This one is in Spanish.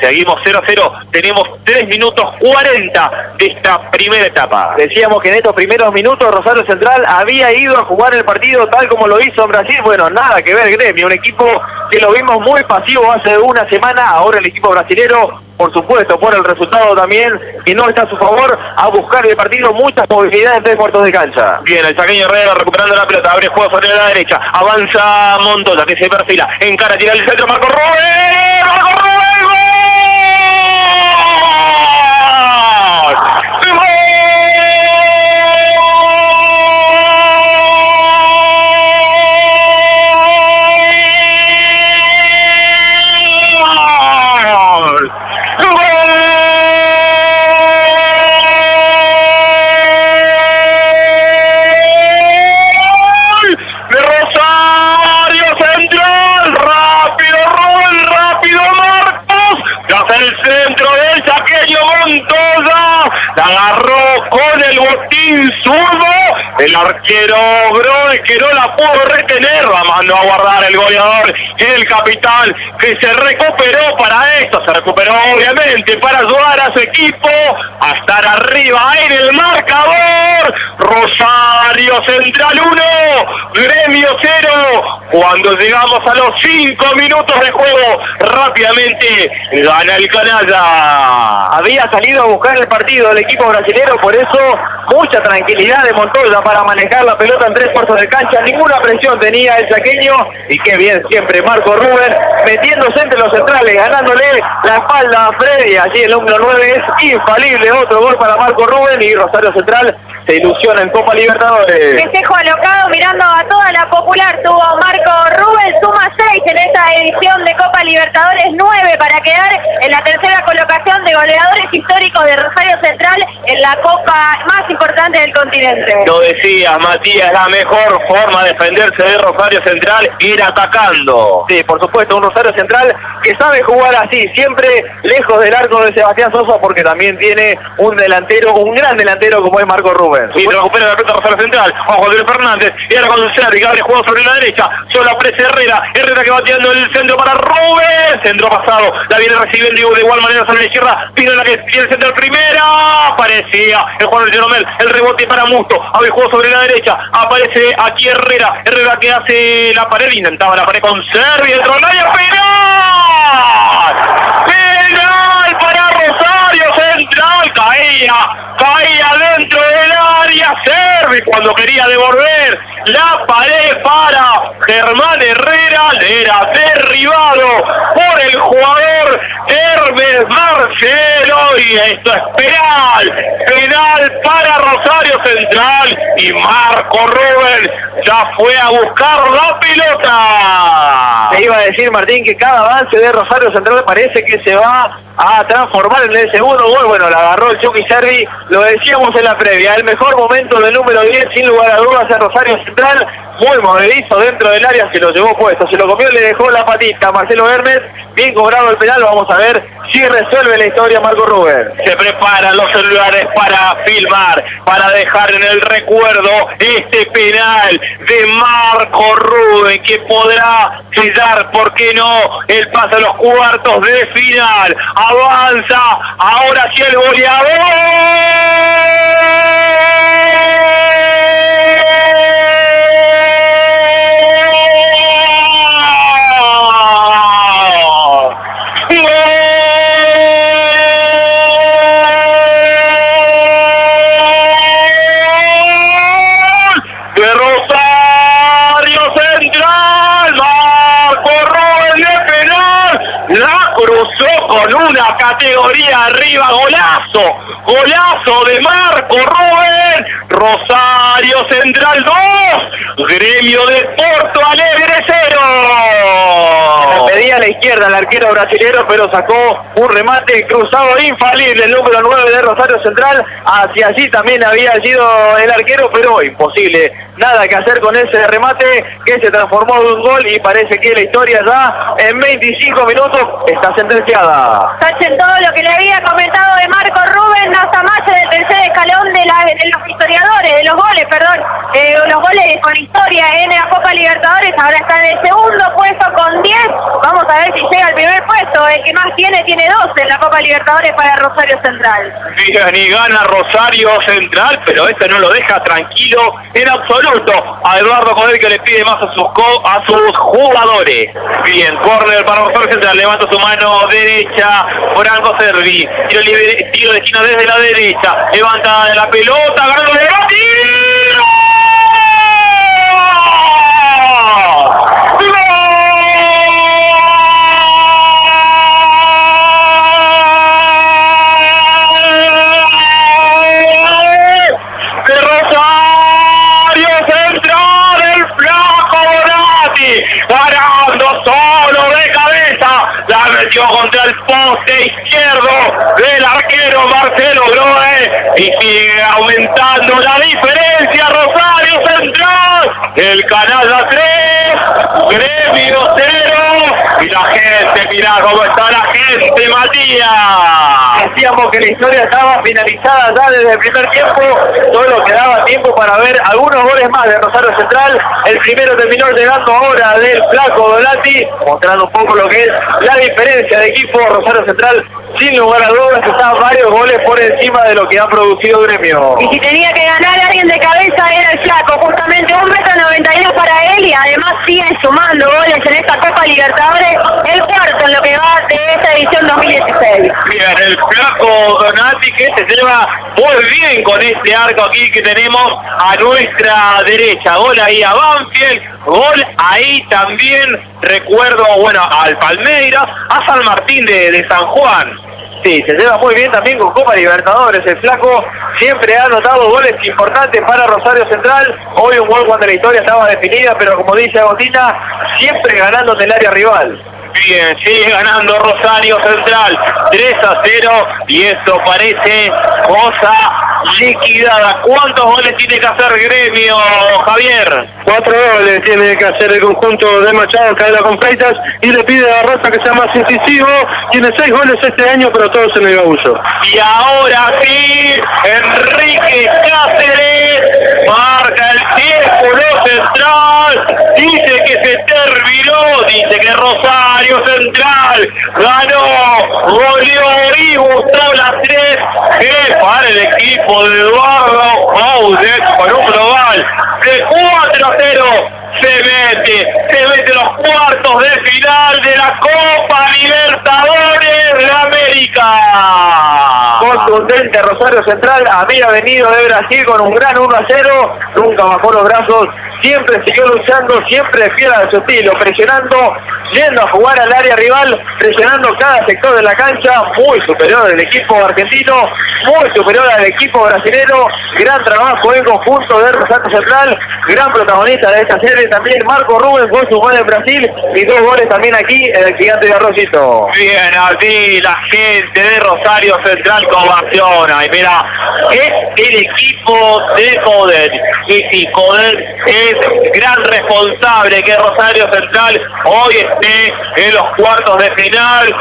Seguimos 0-0, tenemos 3 minutos 40 de esta primera etapa. Decíamos que en estos primeros minutos Rosario Central había ido a jugar el partido tal como lo hizo en Brasil. Bueno, nada que ver, Gremio, un equipo que lo vimos muy pasivo hace una semana, ahora el equipo brasilero por supuesto, por el resultado también, que no está a su favor, a buscar el partido muchas movilidades en tres cuartos de cancha. Bien, el saqueño Herrera recuperando la pelota, abre juego sobre la derecha, avanza Montoya, que se perfila, encara, tira el centro, Marco Rubén, Marco Rubén, el botín zurdo, el arquero Groe que no la pudo retener, la mandó a guardar el goleador, el capitán que se recuperó para esto, se recuperó obviamente para ayudar a su equipo a estar arriba en el marcador, Rosario Central 1, Gremio 0, cuando llegamos a los 5 minutos de juego, rápidamente gana el canalla. Había salido a buscar el partido del equipo brasilero, por eso mucha tranquilidad de Montoya para manejar la pelota en tres cuartos de cancha, ninguna presión tenía el saqueño y qué bien siempre Marco Rubén metiéndose entre los centrales, ganándole la espalda a Freddy, allí el número 9 es infalible, otro gol para Marco Rubén y Rosario Central se ilusiona en Copa Libertadores. Festejo alocado mirando a toda la popular. Tuvo Marco Rubén, suma 6 en esta edición de Copa Libertadores, 9 para quedar en la tercera colocación de goleadores históricos de Rosario Central en la Copa más importante del continente. Lo decías, Matías, la mejor forma de defenderse de Rosario Central era atacando. Sí, por supuesto, un Rosario Central que sabe jugar así, siempre lejos del arco de Sebastián Sosa, porque también tiene un delantero, un gran delantero como es Marco Rubén. Y recupera la pelota Rosario Central, ojo de Fernández, y ahora con Serri, que abre juego sobre la derecha, solo aparece Herrera, Herrera que va tirando el centro para Rubén, centro pasado, la viene recibiendo de igual manera sobre la izquierda, pide la que tiene el centro primera, parecía el jugador de Jeromel, el rebote para Musto, abre juego sobre la derecha, aparece aquí Herrera, Herrera que hace la pared, intentaba la pared con el Ronaldo, penal, penal para Rosario Central, caía, caía dentro del área, Servi cuando quería devolver la pared para Germán Herrera, era derribado por el jugador Hermes Marcelo y esto es penal, penal para Rosario Central y Marco Rubén ya fue a buscar la pelota. Te iba a decir, Martín, que cada avance de Rosario Central parece que se va a transformar en el segundo gol. Bueno, la agarró el Chucky Servi, lo decíamos en la previa. El mejor momento del número 10, sin lugar a dudas, es Rosario Central. Muy movedizo dentro del área, se lo llevó puesto, se lo comió, le dejó la patita Marcelo Hermes. Bien cobrado el penal, vamos a ver si resuelve la historia Marco Rubén. Se preparan los celulares para filmar, para dejar en el recuerdo este penal de Marco Rubén que podrá sellar, ¿por qué no? El paso a los cuartos de final. Avanza, ahora sí el goleador. Con una categoría arriba, golazo, golazo de Marco Rubén, Rosario Central 2, Gremio de Porto Alegre 0. Pedía a la izquierda el arquero brasilero, pero sacó un remate cruzado infalible, el número 9 de Rosario Central. Hacia allí también había sido el arquero, pero imposible. Nada que hacer con ese remate que se transformó en un gol y parece que la historia ya en 25 minutos está sentenciada. Tachen todo lo que le había comentado de Marco Rubén del tercer escalón de, la, de los historiadores, de los goles, perdón, eh, los goles con historia en la Copa Libertadores, ahora está en el segundo puesto con 10, vamos a ver si llega al primer puesto, el que más tiene, tiene 12 en la Copa Libertadores para Rosario Central. Y gana Rosario Central, pero este no lo deja tranquilo en absoluto a Eduardo Codel que le pide más a sus, co- a sus jugadores. Bien, corner para Rosario Central, levanta su mano derecha, Franco Servi, tiro, tiro de esquina desde la derecha, levanta la pelota, ganando el el poste izquierdo del arquero Marcelo Groe y sigue aumentando la diferencia Rosario Central, el canal 3, Gremio 0 y la gente, mirá cómo está la gente Matías. Decíamos que la historia estaba finalizada ya desde el primer tiempo, solo quedaba tiempo para ver algunos goles más de Rosario Central. El primero terminó llegando ahora del Flaco Donati, mostrando un poco lo que es la diferencia de equipo Rosario Central. Sin lugar a dudas, está varios goles por encima de lo que ha producido Gremio. Y si tenía que ganar alguien de cabeza era el flaco, justamente un metro 92 para él y además siguen sumando goles en esta Copa Libertadores, el cuarto en lo que va de esta edición 2016. Bien, el flaco Donati que se lleva muy bien con este arco aquí que tenemos a nuestra derecha. Gol ahí a Banfield, gol ahí también, recuerdo, bueno, al Palmeiras, a San Martín de, de San Juan. Sí, se lleva muy bien también con Copa Libertadores. El flaco siempre ha anotado goles importantes para Rosario Central. Hoy un gol cuando la historia estaba definida, pero como dice Agostina, siempre ganando en el área rival. Bien, sigue ganando Rosario Central 3 a 0 y esto parece cosa liquidada. ¿Cuántos goles tiene que hacer Gremio, Javier? Cuatro goles tiene que hacer el conjunto de Machado, cadena con Freitas, y le pide a Rosa que sea más incisivo. Tiene seis goles este año, pero todos en el Gaullo. Y ahora sí, Enrique Cáceres marca el círculo central. Dice que se terminó, dice que Rosario Central ganó, goleó y gustó las tres. Que para el equipo de Eduardo Baudet con un global de 4 a 0 se mete, se mete los cuartos de final de la Copa Libertadores Rosario Central, había venido de Brasil con un gran 1 a 0, nunca bajó los brazos, siempre siguió luchando, siempre fiel a su estilo, presionando, yendo a jugar al área rival, presionando cada sector de la cancha, muy superior al equipo argentino, muy superior al equipo brasilero, gran trabajo en conjunto de Rosario Central, gran protagonista de esta serie también Marco Rubens con su gol en Brasil y dos goles también aquí en el gigante de Arroyito. Bien, así la gente de Rosario Central ovaciona. Y mira, es el equipo de Coder. Y si Coder es gran responsable que Rosario Central hoy esté en los cuartos de final.